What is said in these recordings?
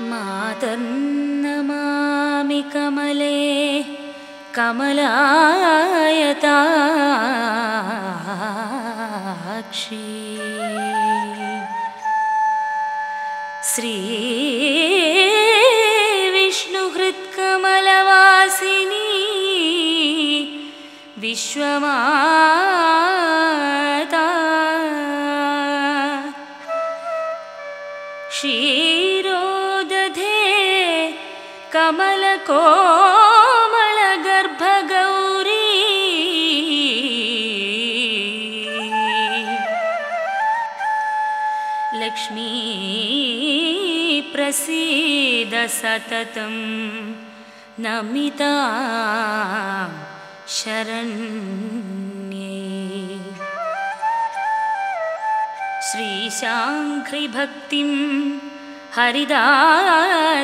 मातर्नमामि कमले अक्षी श्रीविष्णुहृत्कमलवासिनी विश्वमाता। श्री कमलकोमलगर्भगौरी लक्ष्मी प्रसीद सततं नमिता शरण्ये। श्रीशाङ्घ्रिभक्तिं हरिदासदास्यम्।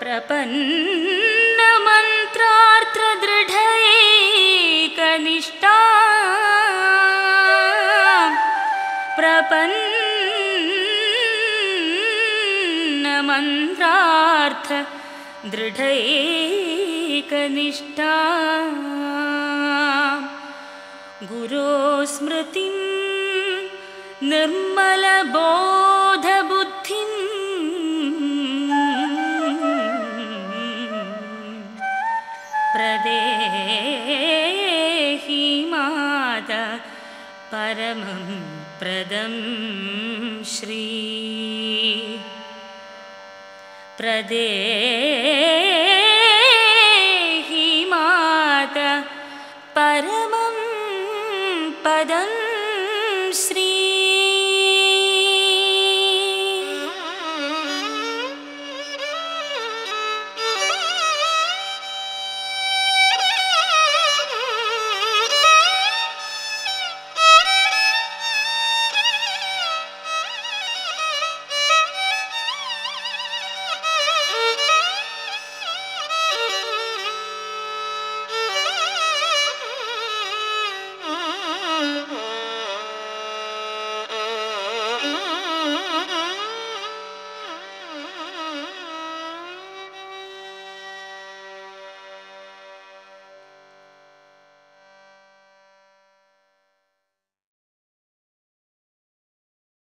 प्रपन्नमन्त्रार्थदृढैकनिष्ठा प्रपन्नमन्त्रार्थ दृढैकनिष्ठा गुरो स्मृतिं निर्मलबोधबुद्धिं प्रदेहि मात परमं प्रदं श्री। प्रदेहीमाद परमं पदं